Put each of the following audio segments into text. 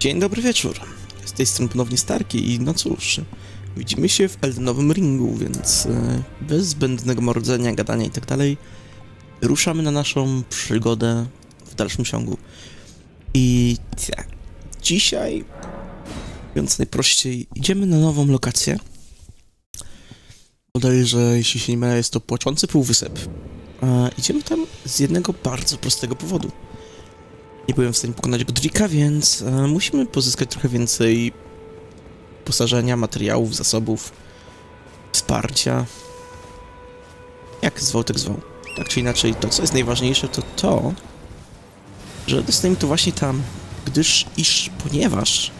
Dzień dobry wieczór. Z tej strony ponownie Starki i no cóż, widzimy się w Eldenowym Ringu, więc e, bez zbędnego mordzenia, gadania i tak dalej, ruszamy na naszą przygodę w dalszym ciągu. I tak, dzisiaj, mówiąc najprościej, idziemy na nową lokację. Bodajże, jeśli się nie mylę, jest to Płaczący Półwysep. E, idziemy tam z jednego bardzo prostego powodu. Nie byłem w stanie pokonać Godrika, więc e, musimy pozyskać trochę więcej posażenia, materiałów, zasobów, wsparcia. Jak zwał, tak zwał. Tak czy inaczej, to co jest najważniejsze, to to, że dostajemy to właśnie tam, gdyż, iż, ponieważ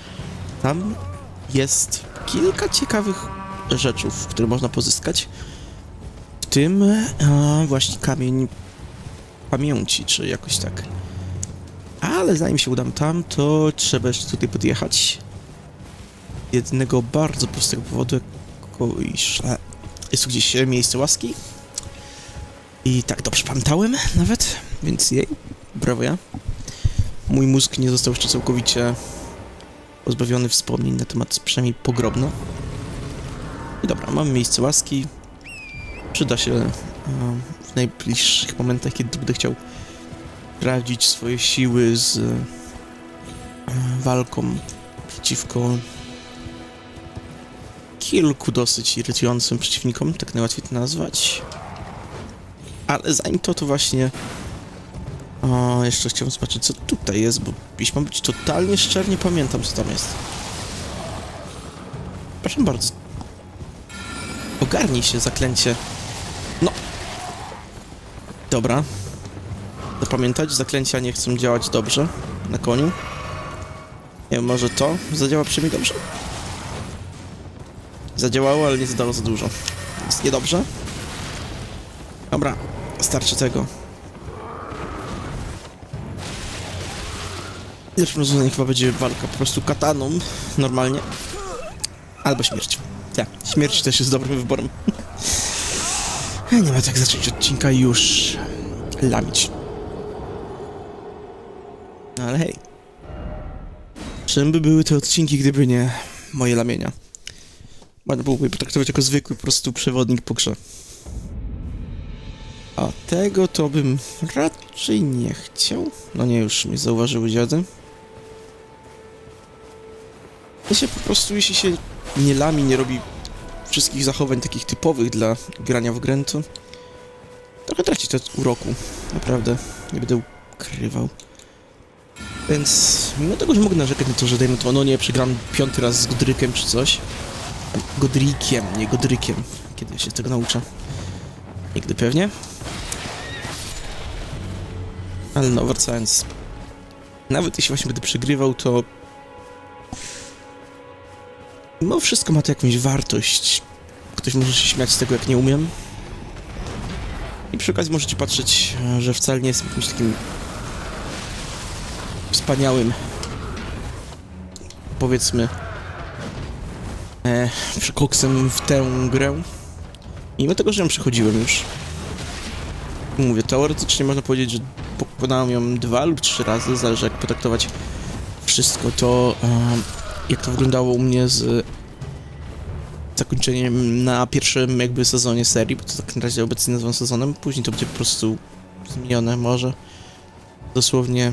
tam jest kilka ciekawych rzeczów, które można pozyskać, w tym e, właśnie kamień pamięci, czy jakoś tak. Ale zanim się udam tam, to trzeba jeszcze tutaj podjechać. Jednego bardzo prostego powodu, jako iż e, jest tu gdzieś miejsce łaski. I tak dobrze pamiętałem nawet, więc jej, brawo ja. Mój mózg nie został jeszcze całkowicie pozbawiony wspomnień na temat przynajmniej pogrobno. I dobra, mamy miejsce łaski. Przyda się e, w najbliższych momentach, kiedy będę chciał sprawdzić swoje siły z e, walką przeciwko kilku dosyć irytującym przeciwnikom, tak najłatwiej to nazwać. Ale zanim to, to właśnie o, jeszcze chciałem zobaczyć, co tutaj jest, bo jeśli mam być totalnie szczery, nie pamiętam, co tam jest. Proszę bardzo. Ogarnij się, zaklęcie. No. Dobra. Zapamiętać, zaklęcia nie chcą działać dobrze na koniu. Nie wiem, może to zadziała przynajmniej dobrze? Zadziałało, ale nie zadało za dużo. Jest niedobrze? Dobra, starczy tego. Pierwszym rozwiązaniem chyba będzie walka po prostu kataną, normalnie. Albo śmierć. Tak, śmierć też jest dobrym wyborem. nie ma tak zacząć odcinka już lamić. No ale hej. Czym by były te odcinki, gdyby nie moje lamienia? Można byłoby je potraktować jako zwykły po prostu przewodnik po grze. A tego to bym raczej nie chciał. No nie, już mnie zauważyły dziady. Ja się po prostu, jeśli się nie lami, nie robi wszystkich zachowań takich typowych dla grania w grę, to trochę traci to uroku. Naprawdę, nie będę ukrywał. Więc mimo tego, że mogę narzekać na to, że dajmy to, no nie, przegram piąty raz z Godrykiem czy coś. Godrikiem, nie Godrykiem. Kiedy się tego nauczę? Nigdy pewnie. Ale no, wracając. Nawet jeśli właśnie będę przegrywał, to... Mimo wszystko ma to jakąś wartość. Ktoś może się śmiać z tego, jak nie umiem. I przy okazji możecie patrzeć, że wcale nie jestem jakimś takim wspaniałym powiedzmy e, przekoksem w tę grę. Mimo tego, że ją przechodziłem już. Mówię, teoretycznie można powiedzieć, że pokonałem ją dwa lub trzy razy, zależy jak potraktować wszystko to, e, jak to wyglądało u mnie z zakończeniem na pierwszym jakby sezonie serii, bo to tak na razie obecnie nazywam sezonem, później to będzie po prostu zmienione może. Dosłownie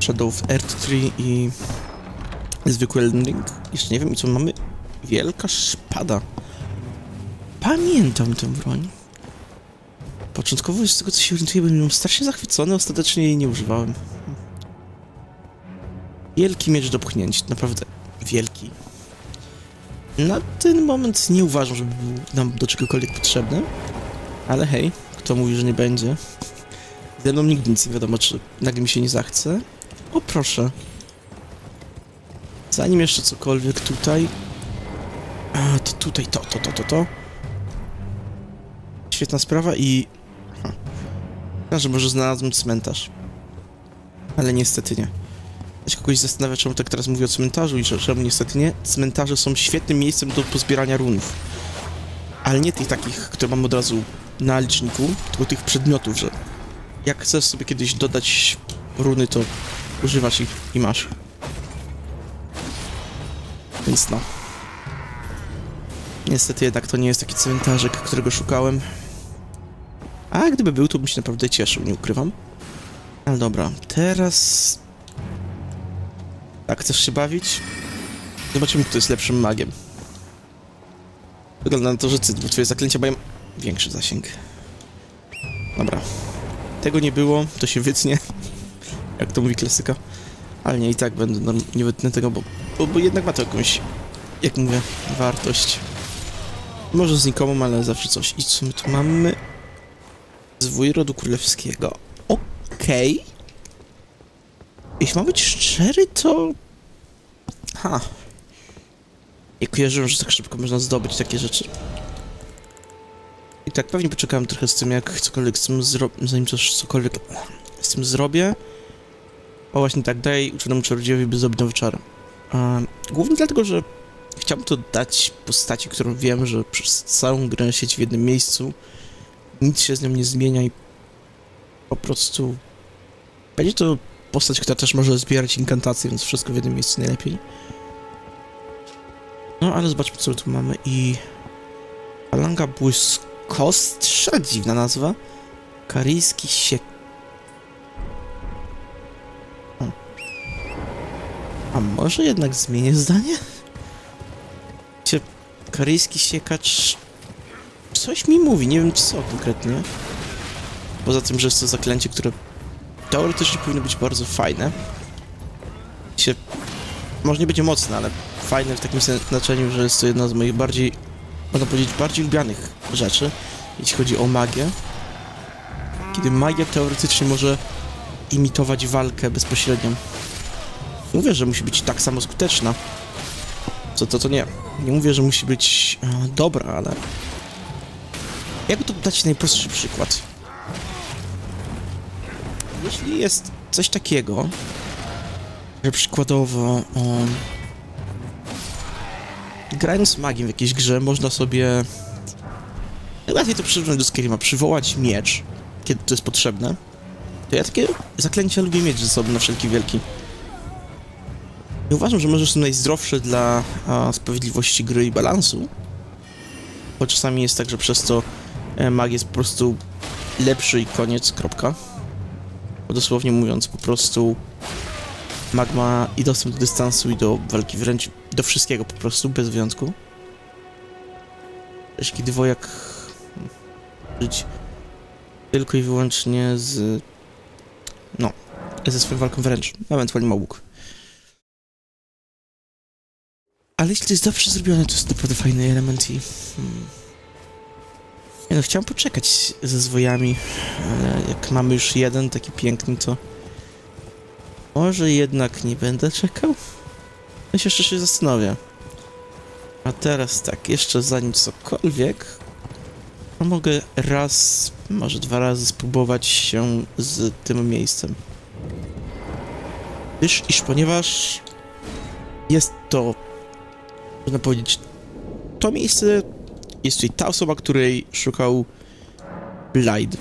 Shadow Earth 3 i zwykły Elden Ring. Jeszcze nie wiem i co mamy. Wielka szpada. Pamiętam tę broń. Początkowo z tego co się orientuję byłem strasznie zachwycony, ostatecznie jej nie używałem. Wielki miecz do pchnięć, naprawdę wielki. Na ten moment nie uważam, żeby był nam do czegokolwiek potrzebny. Ale hej, kto mówi, że nie będzie? Ze mną nigdy nic nie wiadomo, czy nagle mi się nie zachce. O proszę. Zanim jeszcze cokolwiek tutaj... A, to tutaj, to, to, to, to, to. Świetna sprawa i... Ha. że może znalazłem cmentarz. Ale niestety nie. Się kogoś zastanawia, czemu tak teraz mówię o cmentarzu i czemu niestety nie. Cmentarze są świetnym miejscem do pozbierania runów. Ale nie tych takich, które mam od razu na liczniku, tylko tych przedmiotów, że jak chcesz sobie kiedyś dodać runy, to używasz ich i masz. Więc no. Niestety jednak to nie jest taki cmentarzek, którego szukałem. A gdyby był, to bym się naprawdę cieszył, nie ukrywam. Ale dobra, teraz... Tak, chcesz się bawić? Zobaczymy, kto jest lepszym magiem. Wygląda na to, że twoje zaklęcia mają większy zasięg. Dobra. Tego nie było, to się wytnie. Jak to mówi klasyka. Ale nie, i tak będę, nie wytnę tego, bo, bo, bo jednak ma to jakąś, jak mówię, wartość. Może znikomą, ale zawsze coś. I co my tu mamy? Zwój rodu królewskiego. Okej. Okay. Jeśli mam być szczery, to... Ha. Nie kojarzyłem, że tak szybko można zdobyć takie rzeczy. I tak pewnie poczekałem trochę z tym, jak cokolwiek z tym zrobię, zanim coś cokolwiek z tym zrobię. O właśnie tak, daj uczonemu czarodziejowi nowy czar. Um, głównie dlatego, że chciałbym to dać postaci, którą wiem, że przez całą grę siedzi w jednym miejscu. Nic się z nią nie zmienia i po prostu będzie to postać, która też może zbierać inkantacje, więc wszystko w jednym miejscu najlepiej. No, ale zobaczmy, co tu mamy i... Falanga błyskostrza, dziwna nazwa. Karyjski siek... Może jednak zmienię zdanie? Cie... Karyjski siekacz... Coś mi mówi, nie wiem co konkretnie. Poza tym, że jest to zaklęcie, które teoretycznie powinno być bardzo fajne. Może nie będzie mocne, ale fajne w takim znaczeniu, że jest to jedna z moich bardziej, można powiedzieć, bardziej lubianych rzeczy, jeśli chodzi o magię. Kiedy magia teoretycznie może imitować walkę bezpośrednią. Mówię, że musi być tak samo skuteczna. Co to, to nie. Nie mówię, że musi być e, dobra, ale... Jakby to dać najprostszy przykład? Jeśli jest coś takiego, że przykładowo um, grając magiem w jakiejś grze można sobie najłatwiej to przyrównać do Skyrima, przywołać miecz, kiedy to jest potrzebne, to ja takie zaklęcia lubię mieć ze sobą na wszelki wielki. I uważam, że może są najzdrowsze dla a, sprawiedliwości gry i balansu, bo czasami jest tak, że przez to e, mag jest po prostu lepszy i koniec, kropka. Bo dosłownie mówiąc, po prostu mag ma i dostęp do dystansu i do walki wręcz do wszystkiego po prostu, bez wyjątku. Też kiedy wojak żyć tylko i wyłącznie z no, ze swoją walką wręcz, ewentualnie ma łuk. Ale jeśli to jest dobrze zrobione, to jest naprawdę fajny element i... Hmm. No, chciałem poczekać ze zwojami, ale jak mamy już jeden taki piękny, to... Może jednak nie będę czekał? Ja się jeszcze się zastanowię. A teraz tak, jeszcze zanim cokolwiek, mogę raz, może dwa razy spróbować się z tym miejscem. Gdyż, iż ponieważ jest to, można powiedzieć, to miejsce, jest tutaj ta osoba, której szukał Blade.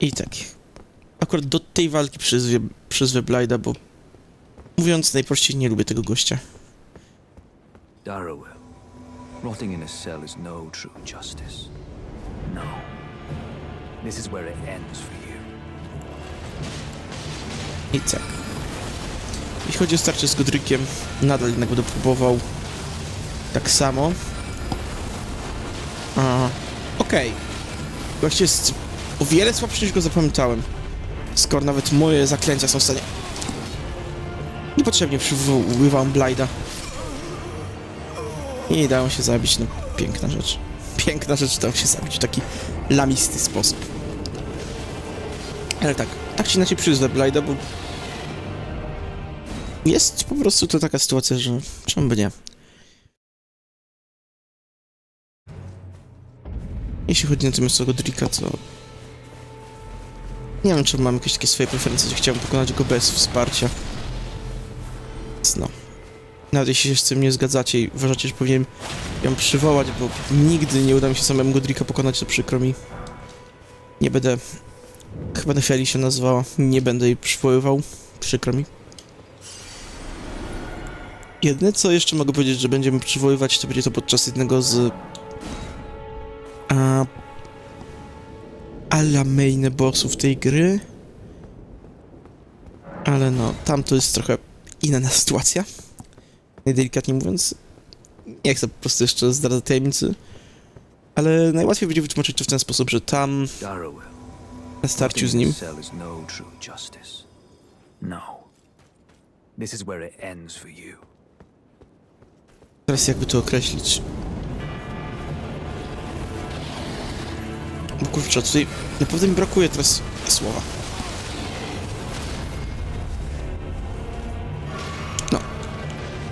I tak, akurat do tej walki przyzwę, przyzwę Blide'a, bo mówiąc najprościej nie lubię tego gościa. Darrowell, rotting in a cell is no true justice. No. This is where it ends for you. I tak. Jeśli chodzi o starcie z Godrykiem, nadal jednak będę próbował tak samo. A, okej. Okay. Gość jest o wiele słabszy niż go zapamiętałem. Skoro nawet moje zaklęcia są w stanie... Niepotrzebnie przywoływałem Blighda. I dało się zabić, no piękna rzecz. Piękna rzecz, dało się zabić w taki lamisty sposób. Ale tak, tak czy inaczej przyzwę Blighda, bo... Jest po prostu to taka sytuacja, że czemu by nie. Jeśli chodzi natomiast o Godrika, to nie wiem, czy mam jakieś takie swoje preferencje, że chciałbym pokonać go bez wsparcia. Więc no. Nawet jeśli się z tym nie zgadzacie i uważacie, że powinienem ją przywołać, bo nigdy nie uda mi się samemu Godrika pokonać, to przykro mi. Nie będę... Chyba Nefeli się nazywała. Nie będę jej przywoływał. Przykro mi. Jedyne, co jeszcze mogę powiedzieć, że będziemy przywoływać, to będzie to podczas jednego z... A, ala main bossów tej gry. Ale no, tam to jest trochę inna sytuacja. Najdelikatniej mówiąc. Nie chcę po prostu jeszcze zdradzać tajemnicy. Ale najłatwiej będzie wytłumaczyć to w ten sposób, że tam na starciu z nim no. No. This is where it ends for you. Teraz jakby to określić. Bo kurczę, tutaj naprawdę mi brakuje teraz słowa. No.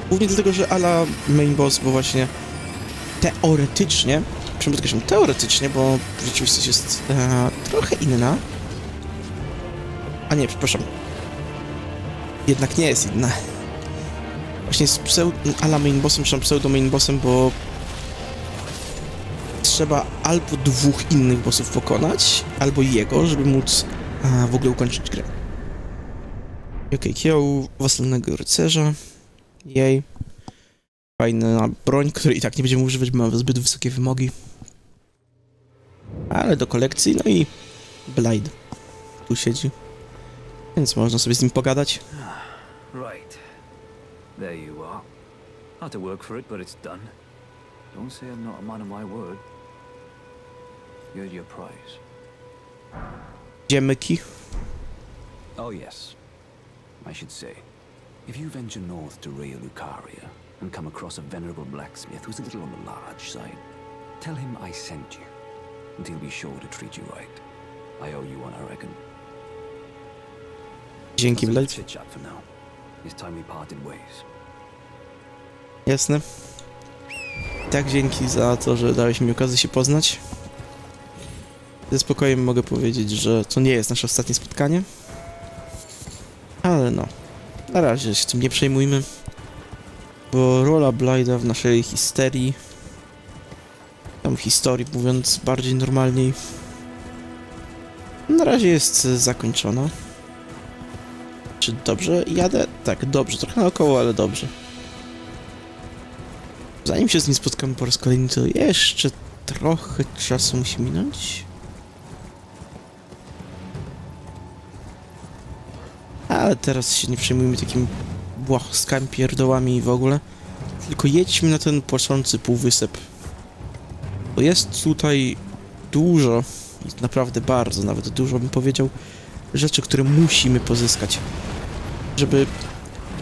Głównie dlatego, że ala main boss, bo właśnie teoretycznie, czym teoretycznie, bo rzeczywistość jest e, trochę inna. A nie, przepraszam. Jednak nie jest inna. Właśnie pseudo, ala main bossem, czy pseudo main bossem, bo trzeba albo dwóch innych bossów pokonać, albo jego, żeby móc a, w ogóle ukończyć grę. Okej, okay, kieł waselnego rycerza. Jej. Fajna broń, której i tak nie będziemy używać, bo ma zbyt wysokie wymogi. Ale do kolekcji, no i Blade. Tu siedzi. Więc można sobie z nim pogadać. Right. There you are. Had to work for it, but it's done. Don't say I'm not a man of my word. You're your prize. Dziemyki. Oh, yes. I should say. If you venture north to Rea Lucaria and come across a venerable blacksmith who's a little on the large side, tell him I sent you, and he'll be sure to treat you right. I owe you one, I reckon. Dzięki, Blade. chit chat for now. Jasne. Tak, dzięki za to, że dałeś mi okazję się poznać. Ze spokojem mogę powiedzieć, że to nie jest nasze ostatnie spotkanie. Ale no, na razie się tym nie przejmujmy. Bo rola Blyda w naszej histerii, tam historii mówiąc bardziej normalniej, na razie jest zakończona. Czy dobrze jadę? Tak, dobrze. Trochę naokoło, ale dobrze. Zanim się z nim spotkamy po raz kolejny, to jeszcze trochę czasu musi minąć. Ale teraz się nie przejmujmy takimi błaskami, pierdołami i w ogóle. Tylko jedźmy na ten płaczący półwysep. Bo jest tutaj dużo, naprawdę bardzo nawet dużo bym powiedział, rzeczy, które musimy pozyskać, żeby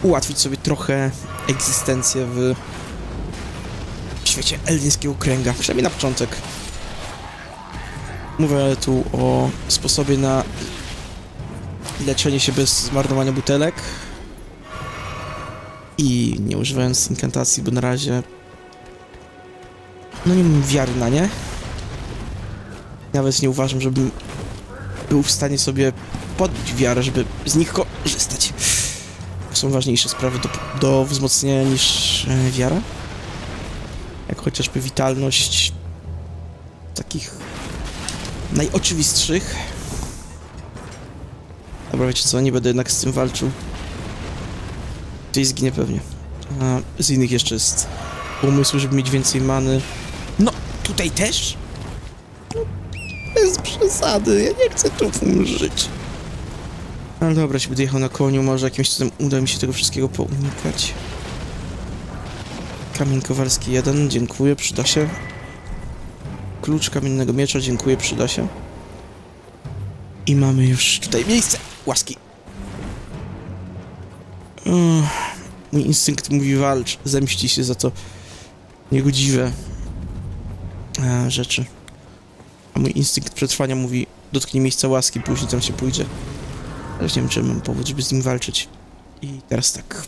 ułatwić sobie trochę egzystencję w świecie eldyńskiego kręga, przynajmniej na początek. Mówię tu o sposobie na leczenie się bez zmarnowania butelek i nie używając inkantacji, bo na razie no nie mam wiary na nie. Nawet nie uważam, żebym był w stanie sobie podbić wiarę, żeby z nich korzystać. Są ważniejsze sprawy do, do wzmocnienia niż e, wiara. Jak chociażby witalność takich najoczywistszych. Dobra, wiecie co, nie będę jednak z tym walczył. Gdzieś zginie pewnie. A z innych jeszcze jest umysł, żeby mieć więcej many. No, tutaj też? No, bez przesady, ja nie chcę tu umrzeć. Ale dobra, się będę jechał na koniu, może jakimś cudem uda mi się tego wszystkiego pounikać. Kamień Kowalski 1, dziękuję, przyda się. Klucz kamiennego miecza, dziękuję, przyda się. I mamy już tutaj miejsce łaski. Mój instynkt mówi walcz, zemści się za to niegodziwe e, rzeczy. A mój instynkt przetrwania mówi dotknij miejsca łaski, później tam się pójdzie. Ale nie wiem, czy mam powód, żeby z nim walczyć. I teraz tak.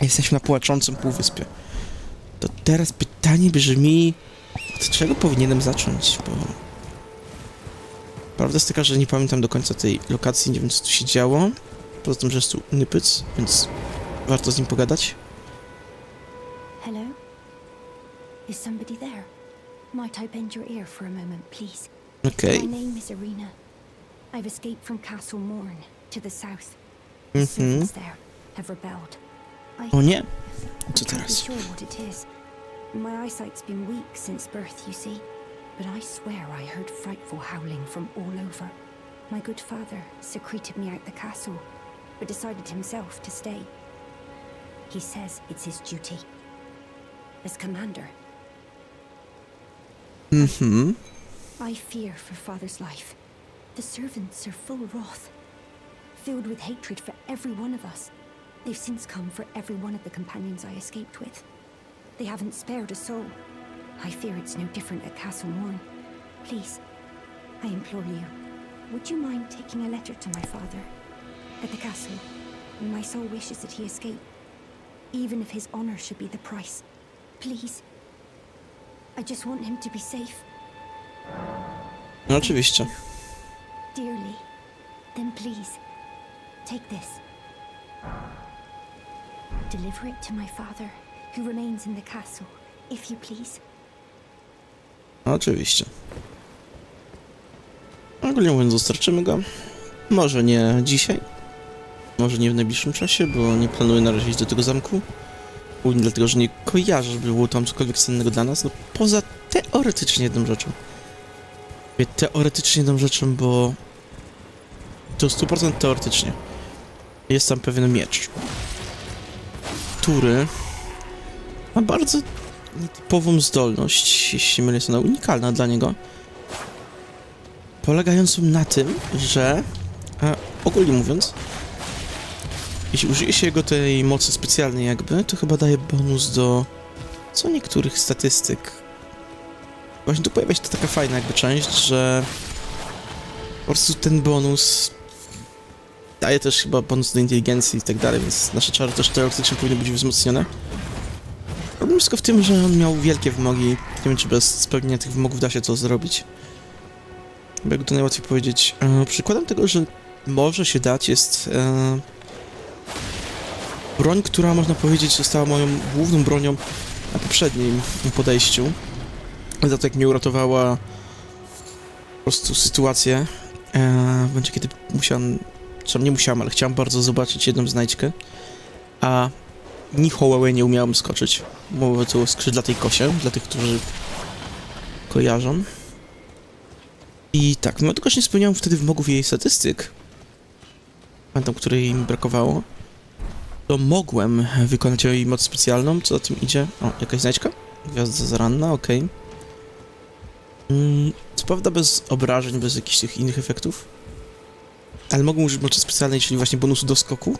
Jesteśmy na płaczącym półwyspie. To teraz pytanie brzmi, od czego powinienem zacząć, bo... Prawda jest taka, że nie pamiętam do końca tej lokacji, nie wiem co tu się działo. Poza tym, że jest tu Nypyc, więc warto z nim pogadać. Hello? Is somebody there? Might I bend your ear for a moment, please? Okej. My name is Irina. I've escaped from Castle Morn to the south. The Mhm. servants there have rebelled. I O nie, Co I can't be teraz? sure what it is. My eyesight's been weak since birth, you see. But I swear I heard frightful howling from all over. My good father secreted me out the castle, but decided himself to stay. He says it's his duty. As commander, Mm-hmm. I fear for father's life. The servants are full of wrath, filled with hatred for every one of us. They've since come for every one of the companions I escaped with. They haven't spared a soul. I fear it's no different at Castle Morn. Please, I implore you, would you mind taking a letter to my father? At the castle, my soul wishes that he escape, even if his honor should be the price. Please. I just want him to be safe. Oczywiście. Dearly, then please, take this. Deliver it to my father, who remains in the castle, if you please. Oczywiście. Ogólnie mówiąc, dostarczymy go. Może nie dzisiaj. Może nie w najbliższym czasie, bo nie planuję na razie iść do tego zamku. Głównie dlatego, że nie kojarzę, żeby było tam cokolwiek cennego dla nas. No poza teoretycznie jedną rzeczą. Teoretycznie jedną rzeczą, bo... To 100% teoretycznie. Jest tam pewien miecz. Który... Ma bardzo nietypową zdolność, jeśli mylę jest ona unikalna dla niego, polegającą na tym, że e, ogólnie mówiąc, jeśli użyje się jego tej mocy specjalnej jakby, to chyba daje bonus do co niektórych statystyk. Właśnie tu pojawia się ta taka fajna jakby część, że po prostu ten bonus daje też chyba bonus do inteligencji i tak dalej, więc nasze czary też teoretycznie powinny być wzmocnione. Problem wszystko w tym, że on miał wielkie wymogi. Nie wiem, czy bez spełnienia tych wymogów da się to zrobić. Bo Jak to najłatwiej powiedzieć. E, przykładem tego, że może się dać, jest e, broń, która można powiedzieć została moją główną bronią na poprzednim podejściu. Za to, mnie uratowała po prostu sytuację. E, w momencie, kiedy musiałem, czy nie musiałem, ale chciałem bardzo zobaczyć jedną znajdźkę. A ni Hołełe nie umiałem skoczyć. Mówię tu o skrzydlatej kosie, dla tych, którzy kojarzą. I tak, no tylko nie spełniałem wtedy wymogów jej statystyk, pamiętam, której mi brakowało, to mogłem wykonać jej moc specjalną, co za tym idzie. O, jakaś znajdźka? Gwiazda zaranna, okej. Mm, co prawda bez obrażeń, bez jakichś tych innych efektów, ale mogę użyć mocy specjalnej, czyli właśnie bonusu do skoku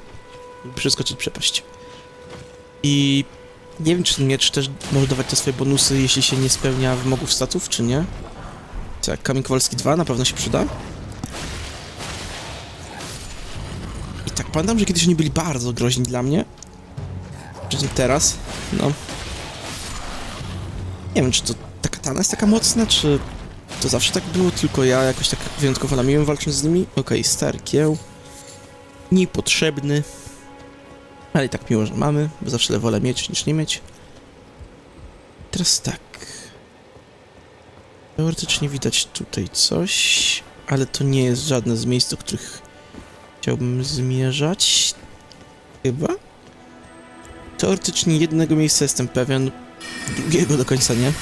przeskoczyć przepaść. I nie wiem, czy ten miecz też może dawać te swoje bonusy, jeśli się nie spełnia wymogów statów, czy nie. Tak, Kamień Kowalski 2 na pewno się przyda. I tak, pamiętam, że kiedyś oni byli bardzo groźni dla mnie. Czym teraz, no... Nie wiem, czy to ta katana jest taka mocna, czy to zawsze tak było, tylko ja jakoś tak wyjątkowo lamiłem walcząc z nimi. Okej, stary kieł. Niepotrzebny. Ale i tak miło, że mamy, bo zawsze wolę mieć niż nie mieć. Teraz tak. Teoretycznie widać tutaj coś, ale to nie jest żadne z miejsc, do których chciałbym zmierzać. Chyba? Teoretycznie jednego miejsca jestem pewien, drugiego do końca nie.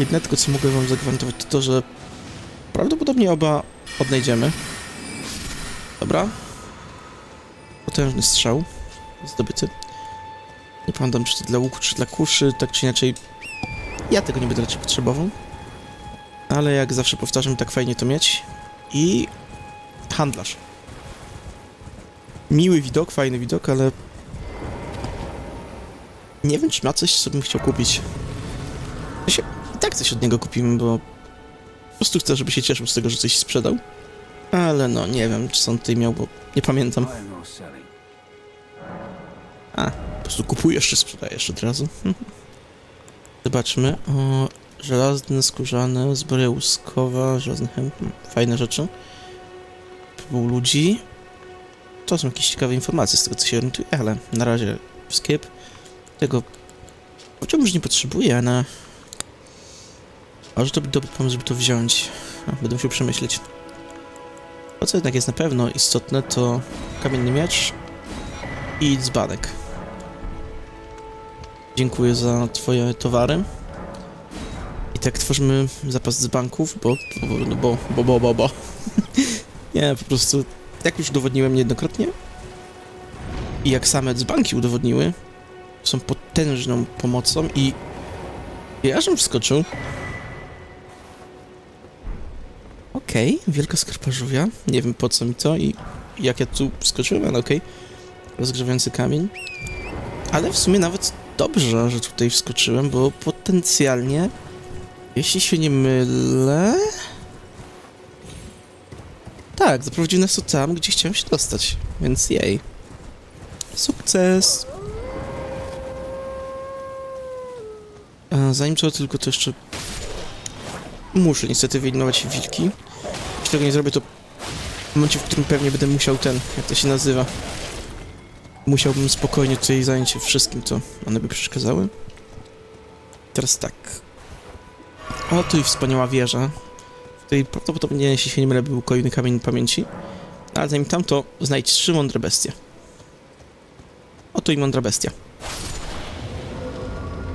Jedne tylko co mogę wam zagwarantować to to, że prawdopodobnie oba odnajdziemy. Dobra. Potężny strzał zdobyty. Nie pamiętam, czy to dla łuku, czy dla kuszy, tak czy inaczej. Ja tego nie będę raczej potrzebował. Ale jak zawsze powtarzam, tak fajnie to mieć. I handlarz. Miły widok, fajny widok, ale nie wiem, czy ma coś, co bym chciał kupić. Się tak coś od niego kupimy, bo po prostu chcę, żeby się cieszył z tego, że coś sprzedał. Ale no, nie wiem, czy on tutaj miał, bo nie pamiętam. Selling? Po prostu kupujesz czy sprzedajesz od razu. Zobaczmy. O, żelazne, skórzane, łuskowa, żelazny hem, hmm, fajne rzeczy. Pół ludzi. To są jakieś ciekawe informacje z tego, co się orientuję, ale na razie skip. Tego... Powiedziałbym, że nie potrzebuję, ale... Może to dobry pomysł, żeby to wziąć. A, będę musiał przemyśleć. To, co jednak jest na pewno istotne, to kamienny miecz i dzbanek. Dziękuję za twoje towary. I tak tworzymy zapas dzbanków, bo... bo... bo... bo... bo... bo, bo. Nie, po prostu... Jak już udowodniłem niejednokrotnie i jak same dzbanki udowodniły, są potężną pomocą i... Ja żem wskoczył. Okej, wielka skarpa żółwia. Nie wiem po co mi to i jak ja tu wskoczyłem, ale okej. Rozgrzewający kamień. Ale w sumie nawet dobrze, że tutaj wskoczyłem, bo potencjalnie, jeśli się nie mylę... Tak, zaprowadził nas to tam, gdzie chciałem się dostać, więc jej. Sukces! A zanim to tylko to jeszcze... Muszę niestety wyeliminować wilki. Tego nie zrobię, to w momencie, w którym pewnie będę musiał ten, jak to się nazywa, musiałbym spokojnie tutaj zająć się wszystkim, co one by przeszkadzały. Teraz tak. O, tu i wspaniała wieża, której prawdopodobnie, jeśli się nie mylę, był kolejny kamień pamięci. Ale zanim tamto, znajdź trzy mądre bestie. Oto i mądra bestia.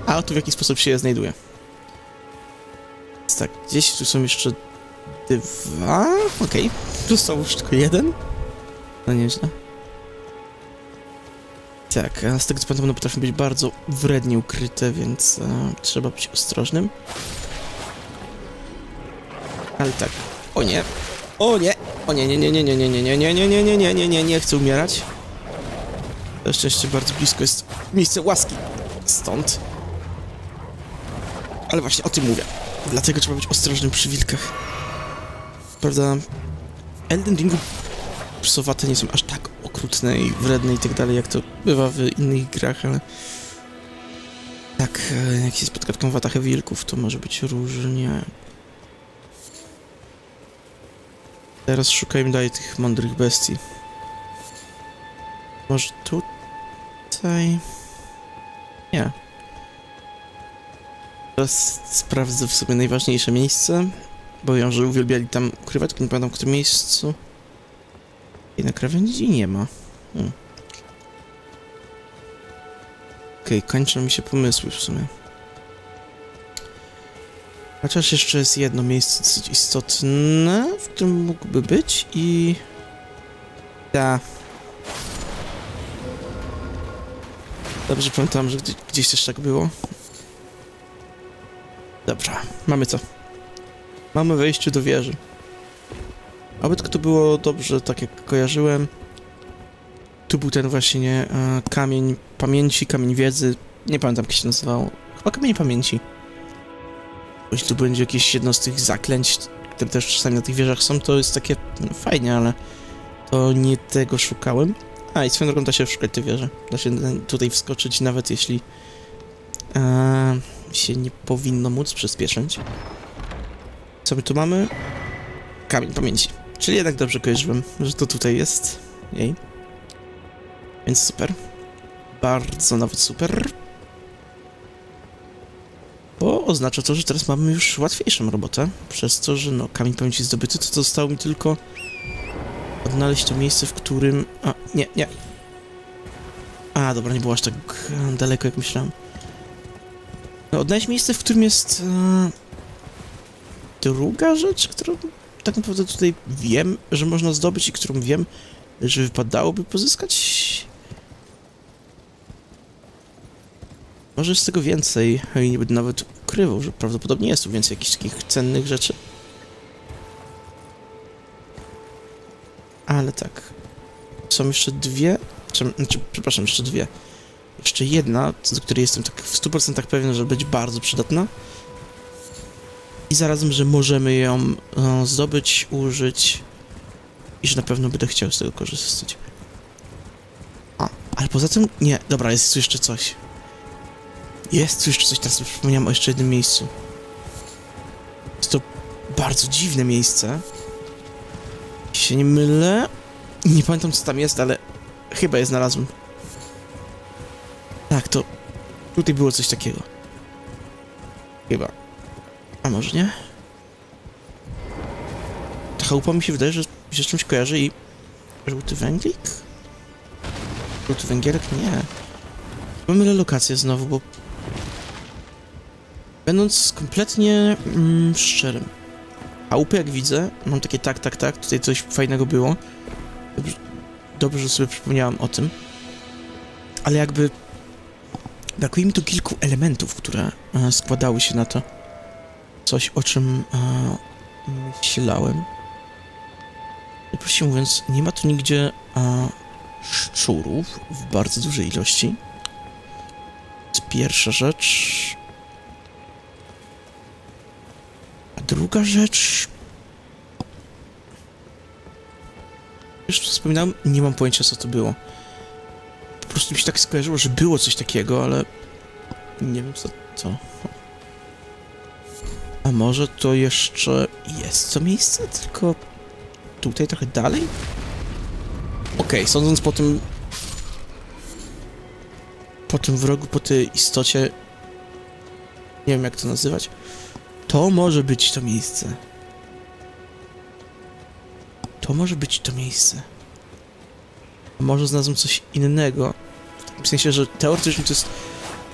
A oto w jaki sposób się je znajduje. Tak, gdzieś tu są jeszcze dwa. Okej, został już tylko jeden. No nieźle. Tak, a z tego co pamiętam, one potrafią być bardzo wrednie ukryte, więc e, trzeba być ostrożnym. Ale tak. O nie. O nie. O nie, nie, nie, nie, nie, nie, nie, nie, nie, nie, nie, nie, nie, nie, nie, nie chcę umierać. Na szczęście bardzo blisko jest miejsce łaski. Stąd. Ale właśnie o tym mówię. Dlatego trzeba być ostrożnym przy wilkach. Prawda? Elden Ringu psowate nie są aż tak okrutne i wredne i tak dalej, jak to bywa w innych grach, ale... Tak, e, jak się spotka taką watachę wilków, to może być różnie. Teraz szukajmy dalej tych mądrych bestii. Może tutaj... Nie. Teraz sprawdzę w sobie najważniejsze miejsce, bo wiem, że uwielbiali tam ukrywać, nie pamiętam w którym miejscu. I na krawędzi nie ma. Hmm. Okej, okay, kończą mi się pomysły w sumie. Chociaż jeszcze jest jedno miejsce dosyć istotne, w którym mógłby być i... Ta. Dobrze pamiętam, że gdzieś też tak było. Dobra, mamy co? Mamy wejście do wieży. Aby to było dobrze, tak jak kojarzyłem. Tu był ten właśnie e, kamień pamięci, kamień wiedzy. Nie pamiętam jak się nazywało. Chyba kamień pamięci. Jeśli tu będzie jakieś jedno z tych zaklęć, które też czasami na tych wieżach są, to jest takie no, fajnie, ale to nie tego szukałem. A, i swoją drogą da się szukać te wieże. Da się tutaj wskoczyć, nawet jeśli e, się nie powinno móc przyspieszyć. Co my tu mamy? Kamień pamięci. Czyli jednak dobrze kojarzyłem, że to tutaj jest. Jej. Więc super. Bardzo nawet super. Bo oznacza to, że teraz mamy już łatwiejszą robotę. Przez to, że no, kamień pamięci zdobyty, to zostało mi tylko odnaleźć to miejsce, w którym... A, nie, nie. A, dobra, nie było aż tak daleko, jak myślałem. No, odnaleźć miejsce, w którym jest... E, druga rzecz, którą tak naprawdę tutaj wiem, że można zdobyć i którą wiem, że wypadałoby pozyskać. Może z tego więcej i nie będę nawet ukrywał, że prawdopodobnie jest tu więcej jakichś takich cennych rzeczy. Ale tak. Są jeszcze dwie, czy, znaczy, przepraszam, jeszcze dwie. Jeszcze jedna, co do której jestem tak w 100% pewien, że będzie bardzo przydatna. Zarazem, że możemy ją e, zdobyć, użyć i że na pewno będę chciał z tego korzystać. A, ale poza tym, nie, dobra, jest tu jeszcze coś. Jest tu jeszcze coś, teraz przypomniałem o jeszcze jednym miejscu. Jest to bardzo dziwne miejsce. Jeśli się nie mylę, nie pamiętam co tam jest, ale chyba je znalazłem. Tak, to tutaj było coś takiego. Chyba. A może nie? Ta chałupa mi się wydaje, że się z czymś kojarzy i... Żółty węglik? Żółty węgielek? Nie. Pomylę lokację znowu, bo... Będąc kompletnie mm, szczerym. Chałupy, jak widzę, mam takie tak, tak, tak, tutaj coś fajnego było. Dobrze, dobrze że sobie przypomniałam o tym. Ale jakby... Brakuje mi tu kilku elementów, które e, składały się na to. Coś, o czym e, myślałem. Najprościej mówiąc, nie ma tu nigdzie e, szczurów w bardzo dużej ilości. To jest pierwsza rzecz. A druga rzecz... Już wspominałem, nie mam pojęcia co to było. Po prostu mi się tak skojarzyło, że było coś takiego, ale... Nie wiem co. A może to jeszcze jest to miejsce, tylko tutaj trochę dalej? Okej, sądząc po tym... Po tym wrogu, po tej istocie... Nie wiem jak to nazywać. To może być to miejsce. To może być to miejsce. A może znalazłem coś innego. W sensie, że teoretycznie to jest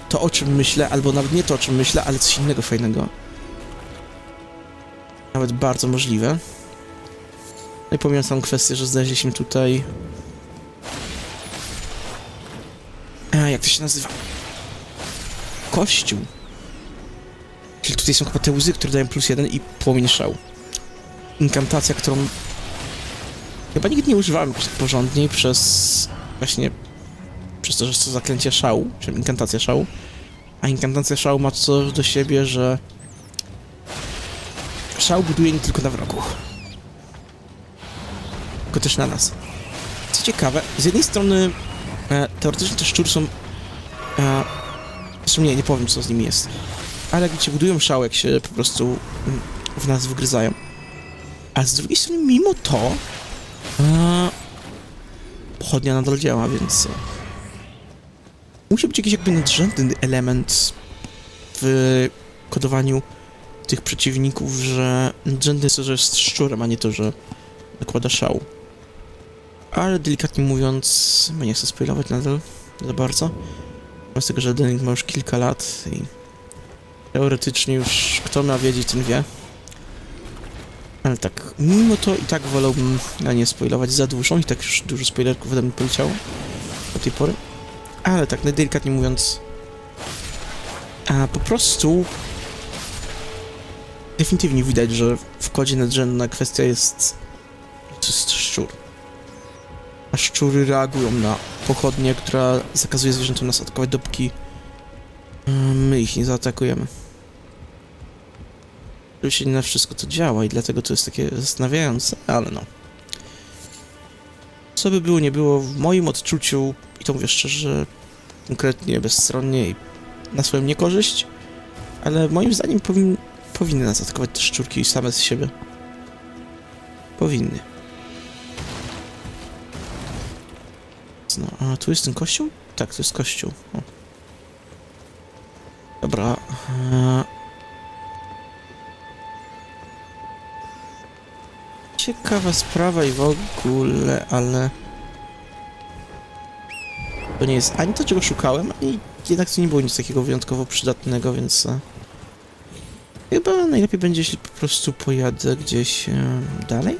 to, o czym myślę, albo nawet nie to, o czym myślę, ale coś innego fajnego. Nawet bardzo możliwe. No i pomijam tą kwestię, że znaleźliśmy tutaj... A, jak to się nazywa? Kościół. Czyli tutaj są chyba te łzy, które dają plus jeden i płomień szał. Inkantacja, którą... Chyba nigdy nie używałem tak porządniej przez... Właśnie... Przez to, że jest to zaklęcie szału, czyli inkantacja szału. A inkantacja szału ma coś do siebie, że... Szał buduje nie tylko na wrogu. Tylko też na nas. Co ciekawe, z jednej strony e, teoretycznie te szczury są... E, zresztą nie, nie powiem co z nimi jest. Ale jak widzicie, budują szał, jak się po prostu mm, w nas wygryzają. A z drugiej strony, mimo to... E, pochodnia nadal działa, więc... E, musi być jakiś jakby nadrzędny element w kodowaniu tych przeciwników, że nadrzędny jest to, że jest szczurem, a nie to, że nakłada szał. Ale delikatnie mówiąc, nie chcę spoilować nadal za bardzo. Z tego, że Denning ma już kilka lat i teoretycznie już kto ma wiedzieć, ten wie. Ale tak, mimo to i tak wolałbym a nie spoilować za dużo i tak już dużo spoilerków ode mnie poleciało do tej pory. Ale tak, najdelikatniej mówiąc, a po prostu definitywnie widać, że w kodzie nadrzędna kwestia jest to jest szczur. A szczury reagują na pochodnię, która zakazuje zwierzętom nas atakować, dopóki mm, my ich nie zaatakujemy. Oczywiście nie na wszystko to działa i dlatego to jest takie zastanawiające, ale no. Co by było, nie było, w moim odczuciu, i to mówię szczerze, konkretnie, bezstronnie i na swoją niekorzyść, ale moim zdaniem powin powinny nas atakować te szczurki same z siebie. Powinny. No, a tu jest ten kościół? Tak, to jest kościół. O. Dobra. E... Ciekawa sprawa i w ogóle, ale... To nie jest ani to, czego szukałem, ani jednak to nie było nic takiego wyjątkowo przydatnego, więc... Chyba najlepiej będzie, jeśli po prostu pojadę gdzieś e, dalej.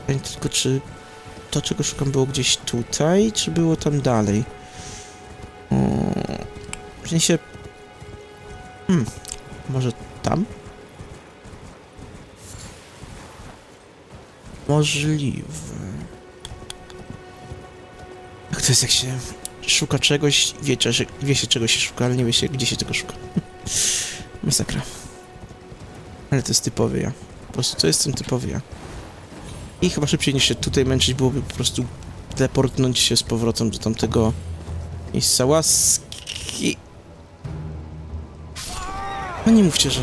Pytanie tylko, czy to, czego szukam, było gdzieś tutaj, czy było tam dalej? O, w sensie... Hmm, może tam? Możliwe. Jak to jest, jak się szuka czegoś, wie, wie się czego się szuka, ale nie wie się, gdzie się tego szuka. Masakra. Ale to jest typowy ja. Po prostu to jest ten typowy ja. I chyba szybciej niż się tutaj męczyć byłoby po prostu teleportnąć się z powrotem do tamtego miejsca łaski. No nie mówcie, że...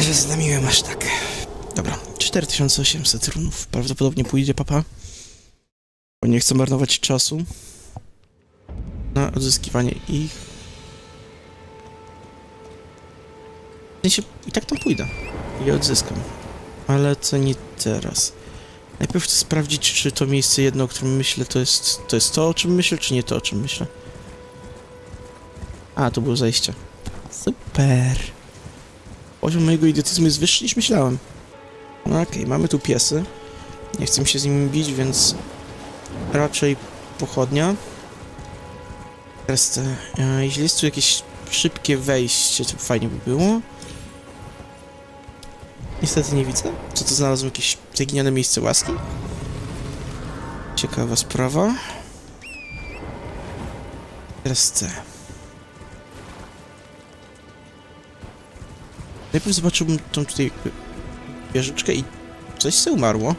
że znamiłem aż tak. Dobra, 4800 runów. Prawdopodobnie pójdzie papa. Bo nie chcę marnować czasu na odzyskiwanie ich. W sensie, i tak tam pójdę. I odzyskam. Ale to nie teraz. Najpierw chcę sprawdzić, czy to miejsce jedno, o którym myślę, to jest to, jest to o czym myślę, czy nie to, o czym myślę. A, to było zejście. Super. Poziom mojego idiotyzmu jest wyższy niż myślałem. No okej, mamy tu piesy. Nie chcę mi się z nimi bić, więc raczej pochodnia. Teraz te, jeśli jest tu jakieś szybkie wejście, to fajnie by było. Niestety nie widzę. Co to znalazłem? Jakieś zaginione miejsce łaski? Ciekawa sprawa. Teraz te. Najpierw zobaczyłbym tą tutaj wieżyczkę i coś się umarło.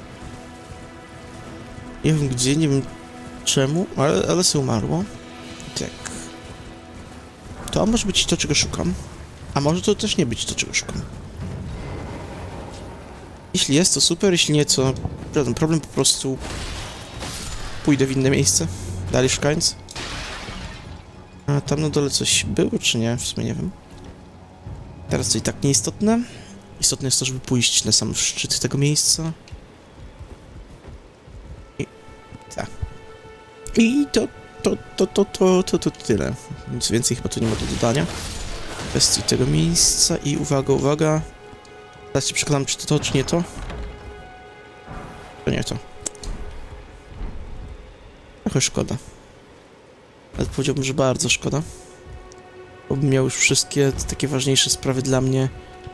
Nie wiem gdzie, nie wiem czemu, ale, ale się umarło. Tak. To może być to, czego szukam. A może to też nie być to, czego szukam. Jeśli jest, to super, jeśli nie, to żaden problem, po prostu pójdę w inne miejsce, dalej szukając. A tam na dole coś było, czy nie? W sumie nie wiem. Teraz to i tak nieistotne. Istotne jest to, żeby pójść na sam szczyt tego miejsca. I... tak. I to, to, to, to, to, to, to tyle. Nic więcej chyba tu nie ma do dodania. Kwestii tego miejsca i uwaga, uwaga. Teraz się przekonam, czy to to, czy nie to. To nie to. Trochę szkoda. Ale powiedziałbym, że bardzo szkoda. Bo bym miał już wszystkie takie ważniejsze sprawy dla mnie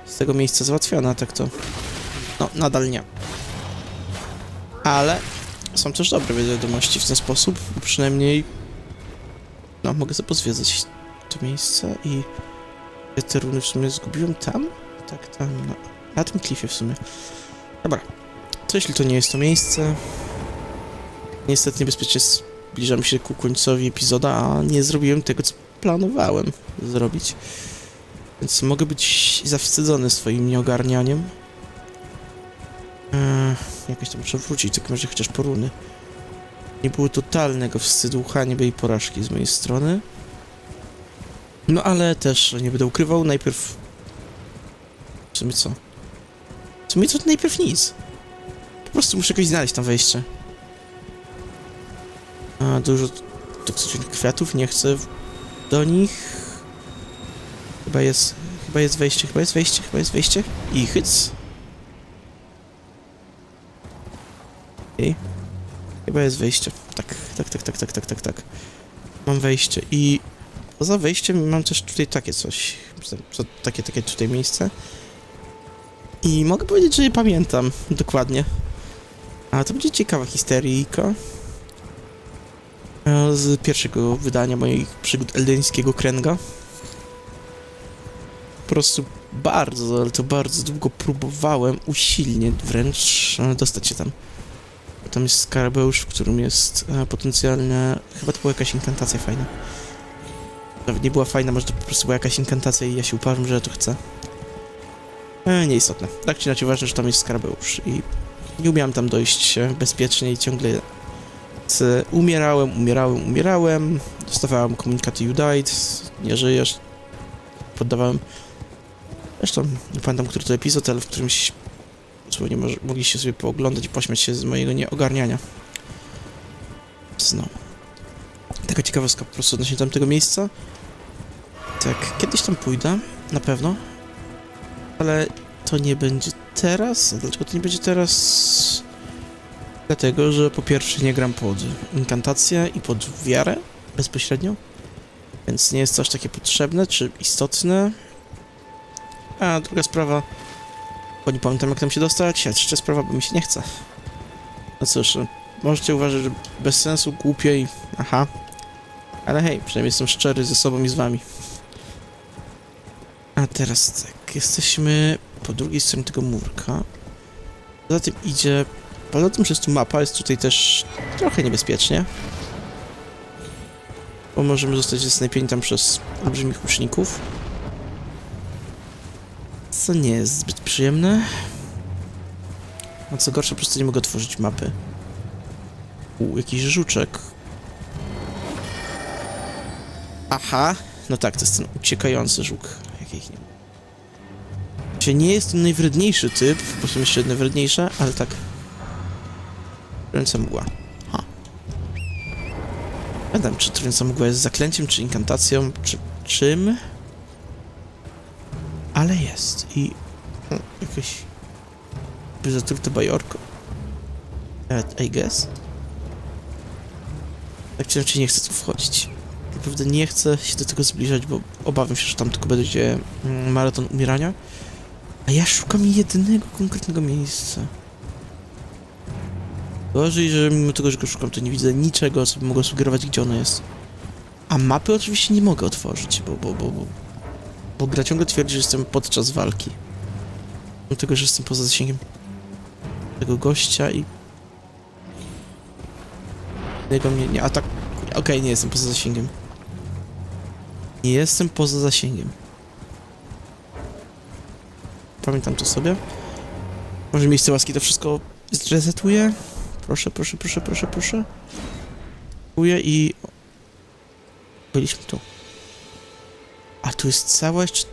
z tego miejsca załatwione, a tak to... No, nadal nie. Ale są też dobre wiadomości w ten sposób, bo przynajmniej... No, mogę sobie pozwiedzać to miejsce i... Ja te runy w sumie zgubiłem tam? Tak, tam, no. Na tym klifie w sumie. Dobra. To jeśli to nie jest to miejsce... Niestety niebezpiecznie zbliżam się ku końcowi epizoda, a nie zrobiłem tego, co planowałem zrobić. Więc mogę być zawstydzony swoim nieogarnianiem. Eee, jakoś tam muszę wrócić, w takim razie chociaż po runy. Nie było totalnego wstydu, hańby i porażki z mojej strony. No ale też nie będę ukrywał, najpierw... W sumie co? Sumie to najpierw nic. Po prostu muszę jakoś znaleźć tam wejście. A, dużo toksycznych kwiatów, nie chcę do nich. Chyba jest, chyba jest wejście, chyba jest wejście, chyba jest wejście. I hyc. I chyba jest wejście. Tak, tak, tak, tak, tak, tak, tak, tak. Mam wejście i poza wejściem mam też tutaj takie coś. Takie, takie tutaj miejsce. I mogę powiedzieć, że je pamiętam dokładnie. A to będzie ciekawa histeryjka. Z pierwszego wydania moich przygód eldeńskiego kręga. Po prostu bardzo, ale to bardzo długo próbowałem, usilnie wręcz, dostać się tam. Tam jest skarabeusz, w którym jest e, potencjalne... Chyba to była jakaś inkantacja fajna. Nawet nie była fajna, może to po prostu była jakaś inkantacja i ja się uparłem, że ja to chcę. E, nieistotne. Tak czy inaczej ważne, że tam jest skarabeusz i nie umiałem tam dojść bezpiecznie i ciągle umierałem, umierałem, umierałem, dostawałem komunikaty you died, nie żyjesz, poddawałem... Zresztą nie pamiętam, który to epizod, ale w którymś dosłownie mogliście sobie pooglądać i pośmiać się z mojego nieogarniania. No. Taka ciekawostka po prostu odnośnie tamtego miejsca. Tak, kiedyś tam pójdę, na pewno. Ale to nie będzie teraz. Dlaczego to nie będzie teraz? Dlatego, że po pierwsze nie gram pod inkantację i pod wiarę bezpośrednio. Więc nie jest coś takie potrzebne czy istotne. A druga sprawa, bo nie pamiętam jak tam się dostać, a trzecia sprawa, bo mi się nie chce. No cóż, możecie uważać, że bez sensu, głupie i... aha. Ale hej, przynajmniej jestem szczery ze sobą i z wami. A teraz tak, jesteśmy po drugiej stronie tego murka. Poza tym idzie... Poza tym, że jest tu mapa, jest tutaj też trochę niebezpiecznie. Bo możemy zostać zasnajpieni tam przez olbrzymich łuczników. Co nie jest zbyt przyjemne. A co gorsza, po prostu nie mogę otworzyć mapy. U, jakiś żuczek. Aha, no tak, to jest ten uciekający żuk. Jakich nie Nie jest to najwredniejszy typ, bo są jeszcze jedne ale tak. Trąca mgła. Ha. Wiem, czy trąca mgła jest zaklęciem, czy inkantacją, czy czym. Ale jest i... Hmm, jakieś... Zatrute bajorko. I guess. Tak czy inaczej nie chcę tu wchodzić. Naprawdę nie chcę się do tego zbliżać, bo obawiam się, że tam tylko będzie mm, maraton umierania. A ja szukam jedynego konkretnego miejsca. Gorzej, że mimo tego, że go szukam, to nie widzę niczego, co by mogło sugerować, gdzie ono jest. A mapy oczywiście nie mogę otworzyć, bo, bo, bo, bo, bo gra ciągle twierdzi, że jestem podczas walki. Mimo tego, że jestem poza zasięgiem tego gościa i... Jego mnie nie atakuje. Okej, nie jestem poza zasięgiem. Nie jestem poza zasięgiem. Pamiętam to sobie. Może miejsce łaski to wszystko zresetuje? Proszę, proszę, proszę, proszę, proszę. Dziękuję i... Byliśmy tu. A tu jest cała jeszcze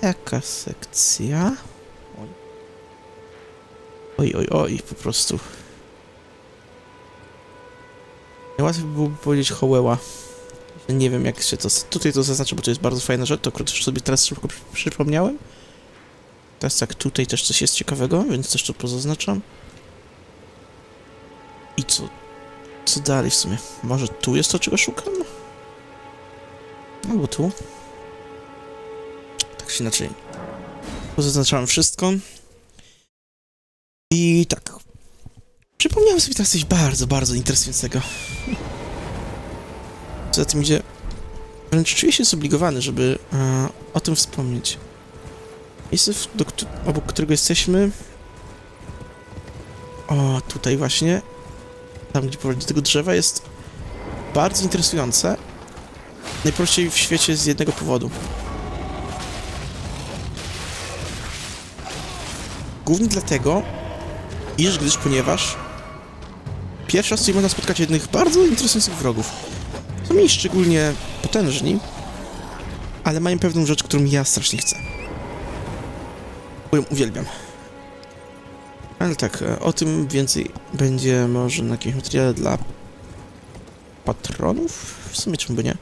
taka sekcja. Oj. Oj, oj, po prostu. By byłoby powiedzieć hołeła. Nie wiem jak się to... Tutaj to zaznaczę, bo to jest bardzo fajna rzecz, to akurat sobie teraz szybko przy- przypomniałem. Teraz tak, tutaj też coś jest ciekawego, więc też to pozaznaczam. I co? Co dalej w sumie? Może tu jest to, czego szukam? Albo tu? Tak czy inaczej. Pozaznaczałem wszystko. I tak. Przypomniałem sobie teraz coś bardzo, bardzo interesującego. Co za tym idzie... Wręcz czuję się zobligowany, żeby e, o tym wspomnieć. Miejsce, do, obok którego jesteśmy... O, tutaj właśnie. Tam, gdzie prowadzi do tego drzewa jest bardzo interesujące. Najprościej w świecie z jednego powodu. Głównie dlatego, iż gdyż ponieważ pierwszy raz tutaj można spotkać jednych bardzo interesujących wrogów. Są mniej szczególnie potężni, ale mają pewną rzecz, którą ja strasznie chcę. Bo ją uwielbiam. Ale tak, e, o tym więcej będzie może na jakimś materiale dla patronów? W sumie czemu by nie?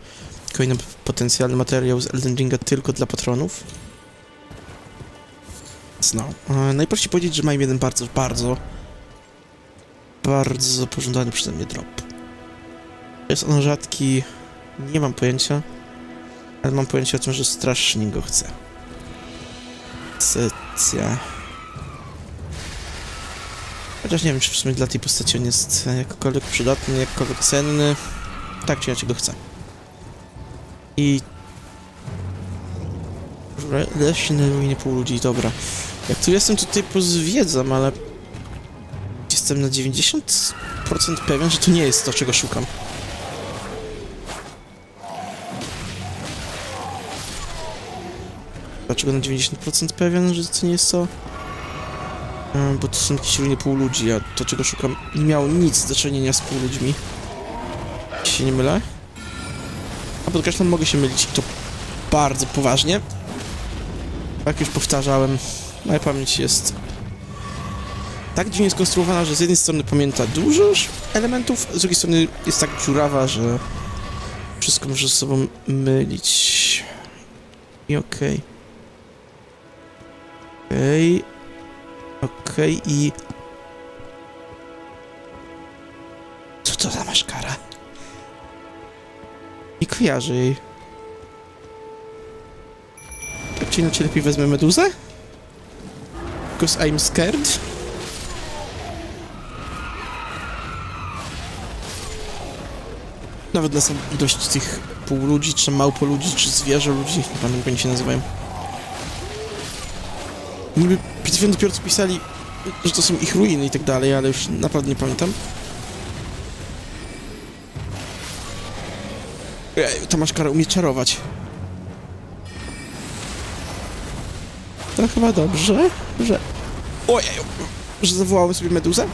Kolejny potencjalny materiał z Elden Ringa tylko dla patronów. No, e, najprościej powiedzieć, że mają jeden bardzo, bardzo, bardzo pożądany przeze mnie drop. Jest on rzadki, nie mam pojęcia, ale mam pojęcie o tym, że strasznie go chcę. Secja. Chociaż nie wiem, czy w sumie dla tej postaci on jest jakkolwiek przydatny, jakkolwiek cenny. Tak czy inaczej go chcę. I... Le- Leśne ruiny pół ludzi, dobra. Jak tu jestem, to tutaj pozwiedzam, ale... Jestem na 90% pewien, że to nie jest to, czego szukam. Dlaczego na 90% pewien, że to nie jest to? E, Bo to są jakieś ruiny półludzi, a to, czego szukam, nie miało nic do czynienia z półludźmi. Czy się nie mylę? A podkreślam, mogę się mylić i to bardzo poważnie. Jak już powtarzałem, moja pamięć jest tak dziwnie skonstruowana, że z jednej strony pamięta dużo elementów, z drugiej strony jest tak dziurawa, że wszystko może ze sobą mylić. I okej. Okej. Okej i... Co to za maszkara? Nie kojarzę jej. Tak czy inaczej lepiej wezmę meduzę? Because I'm scared? Nawet na samą ilość tych półludzi, czy małpoludzi, czy zwierzę ludzi, nie pamiętam jak oni się nazywają. Niby chwilą dopiero co pisali, że to są ich ruiny i tak dalej, ale już naprawdę nie pamiętam. Ej, ta maszkara umie czarować. To chyba dobrze, że... Ojej, że zawołałem sobie meduzę?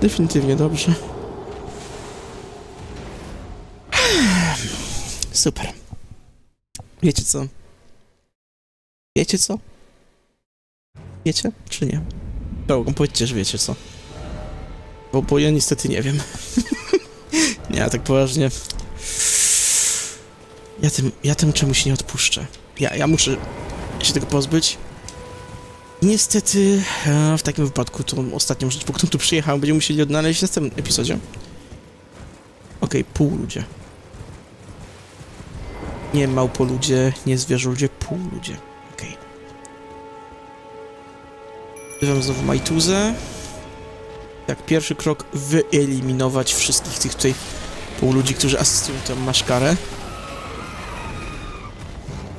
Definitywnie dobrze. Super. Wiecie co? Wiecie co? Wiecie, czy nie? Drogą, powiedzcie, że wiecie co. Bo, bo ja niestety nie wiem. nie, tak poważnie. Ja tym, ja tym czemuś nie odpuszczę. Ja, ja muszę się tego pozbyć. Niestety, e, w takim wypadku tą ostatnią rzecz, po którą tu przyjechałem, będziemy musieli odnaleźć w następnym epizodzie. Okej, pół ludzie. Nie małpoludzie, nie zwierzoludzie, pół ludzie. Okej. Wzywam znowu Majtuzę. Tak, pierwszy krok wyeliminować wszystkich tych tutaj półludzi, którzy asystują tę maszkarę.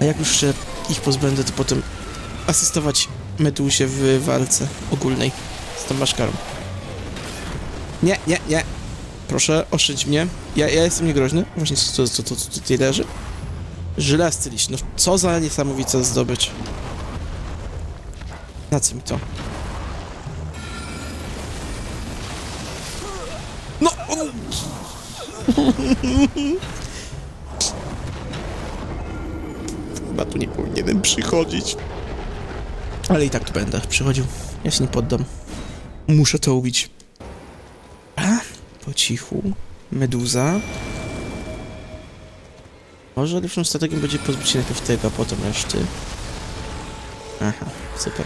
A jak już się ich pozbędę, to potem asystować Medusie w walce ogólnej z tą maszkarą. Nie, nie, nie. Proszę, oszczędź mnie. Ja, ja jestem niegroźny. Właśnie co, co, co, co tutaj leży? Żelazny liść. No co za niesamowita zdobycz. Na co mi to? No! Chyba tu nie powinienem przychodzić. Ale i tak tu będę przychodził. Ja się nie poddam. Muszę to ubić. A, po cichu. Meduza. Może lepszą strategią będzie pozbyć się najpierw tego, a potem reszty. Aha, super.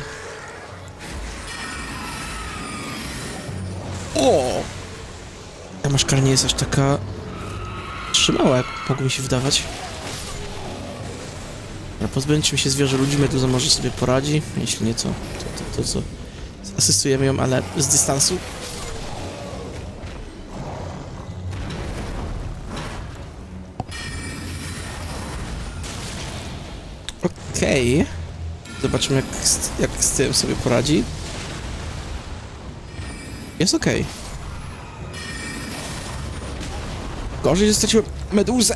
O! Ta maszkara nie jest aż taka... trzymała, jak mogło mi się wydawać. No, pozbędźmy się zwierzę ludzi, Meduza może sobie poradzi. Jeśli nie, to, to, to, to co? Asystujemy ją, ale z dystansu. Okej. Zobaczymy, jak, jak z tym sobie poradzi. Jest okej. Gorzej, że straciłem meduzę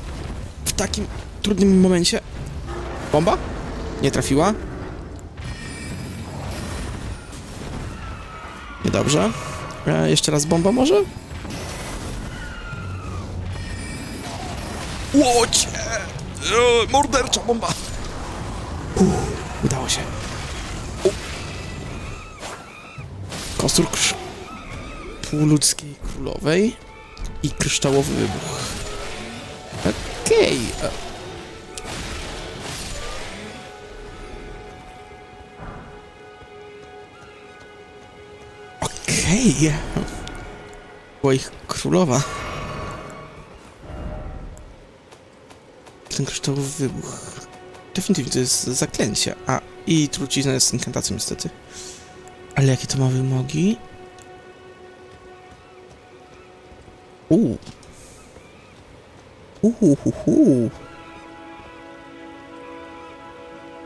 w takim trudnym momencie. Bomba? Nie trafiła. Niedobrze. E, jeszcze raz bomba może? Łocie! E, mordercza bomba! Udało się. Krz... półludzkiej królowej i kryształowy wybuch. Okej. e, Okej. Była ich królowa. Ten kryształowy wybuch. Definitywnie to jest zaklęcie. A, i trucizna jest inkantacją niestety. Ale jakie to ma wymogi? Uuu. Uuu, hu, hu.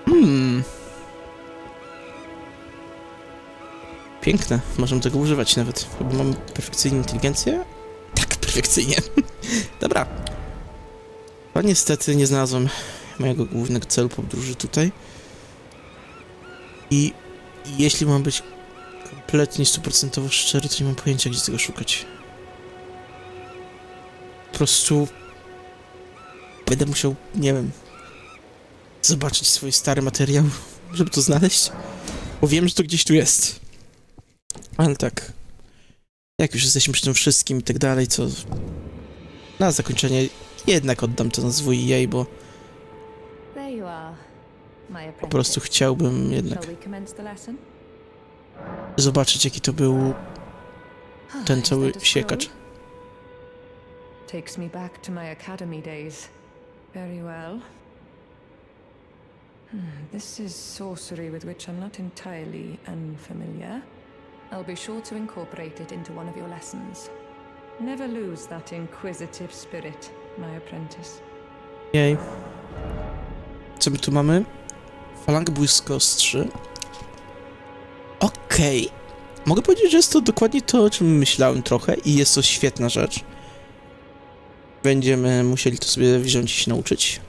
Hmm. Piękne, możemy tego używać nawet. Chyba mamy perfekcyjną inteligencję? Tak, perfekcyjnie. Dobra. No niestety nie znalazłem mojego głównego celu podróży tutaj. I jeśli mam być kompletnie stuprocentowo szczery, to nie mam pojęcia, gdzie tego szukać. Po prostu będę musiał, nie wiem, zobaczyć swój stary materiał, żeby to znaleźć. Bo wiem, że to gdzieś tu jest. Ale tak. Jak już jesteśmy przy tym wszystkim i tak dalej, to na zakończenie jednak oddam ten zwój jej, bo po prostu chciałbym jednak Shall we commence the lesson? zobaczyć, jaki to był ten cały siekacz. Takes me back to my academy days. Very well. Hmm, this is sorcery with which I'm not entirely unfamiliar. I'll be sure to incorporate it into one of your lessons. Never lose that inquisitive spirit, my apprentice. Jej. Co my tu mamy? Falang błyskostrzy. Okej. Mogę powiedzieć, że jest to dokładnie to, o czym myślałem trochę i jest to świetna rzecz. Będziemy musieli to sobie wziąć i się nauczyć.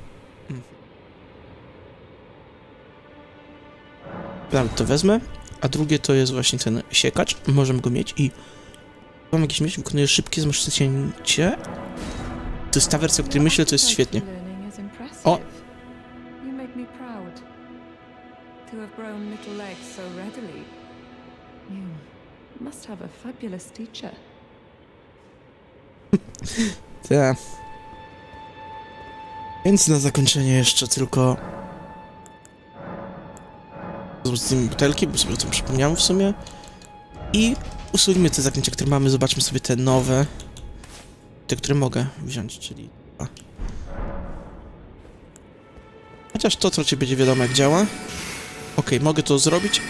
Nawet to wezmę. A drugie to jest właśnie ten siekacz. Możemy go mieć i mam jakiś miecz, wykonuje szybkie zmaszcznięcie. To jest ta wersja, o której myślę, to jest świetnie. to grown little legs so readily. You must have a fabulous teacher. Tak. Więc na zakończenie jeszcze tylko... Z tymi butelki, bo sobie o tym przypomniałem w sumie. I usuńmy te zaklęcia, które mamy, zobaczmy sobie te nowe. Te, które mogę wziąć, czyli... Chociaż to, co ci będzie wiadomo, jak działa. Okej, mogę to zrobić.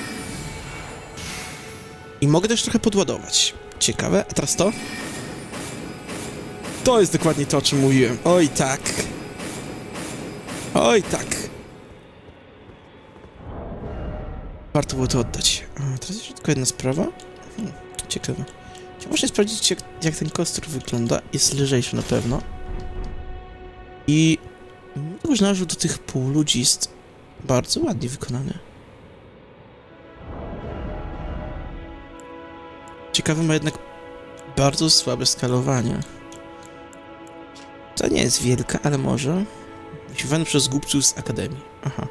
I mogę też trochę podładować. Ciekawe. A teraz to? To jest dokładnie to, o czym mówiłem. Oj tak. Oj tak. Warto było to oddać. A, teraz jeszcze tylko jedna sprawa. Hmm, ciekawe. Właśnie sprawdzić, jak, jak ten kostur wygląda. Jest lżejszy na pewno. I nóż narzut do tych półludzi jest bardzo ładnie wykonany. Ciekawe ma jednak bardzo słabe skalowanie. To nie jest wielka, ale może. Wyśpiewany przez głupców z Akademii. Aha.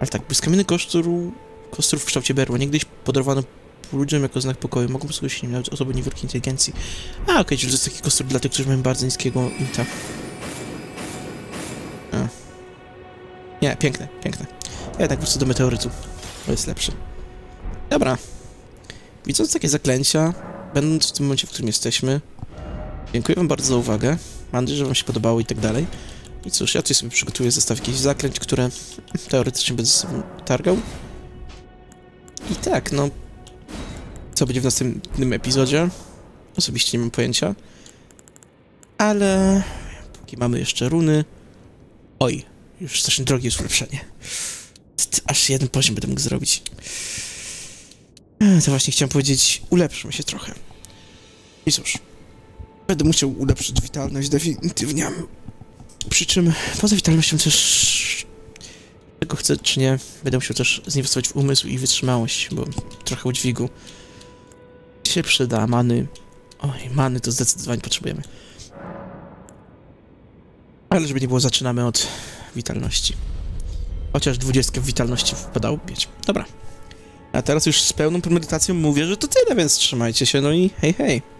Ale tak, błyskamienny kostur, kostur w kształcie berła. Niegdyś podarowano ludziom jako znak pokoju. Mogą posługiwać się nim nawet osoby niewielkiej inteligencji. A, okej, okay, czyli to jest taki kostur dla tych, którzy mają bardzo niskiego inta. A. Nie, piękne, piękne. Ja jednak wrócę do meteorytu. To jest lepsze. Dobra. Widząc takie zaklęcia, będąc w tym momencie, w którym jesteśmy, dziękuję wam bardzo za uwagę. Mam nadzieję, że wam się podobało i tak dalej. I cóż, ja tutaj sobie przygotuję zestaw jakichś zaklęć, które teoretycznie będę sobą targał. I tak, no... Co będzie w następnym epizodzie? Osobiście nie mam pojęcia. Ale... Póki mamy jeszcze runy... Oj, już strasznie drogie jest ulepszenie. Aż jeden poziom będę mógł zrobić. To właśnie chciałem powiedzieć, ulepszmy się trochę. I cóż, będę musiał ulepszyć witalność definitywnie. Przy czym poza witalnością też, tego chcę czy nie, będę musiał też zinwestować w umysł i wytrzymałość, bo trochę udźwigu się przyda, many. Oj, many to zdecydowanie potrzebujemy. Ale żeby nie było, zaczynamy od witalności. Chociaż 20 w witalności wypadało mieć. Dobra. A teraz już z pełną premedytacją mówię, że to tyle, więc trzymajcie się, no i hej, hej.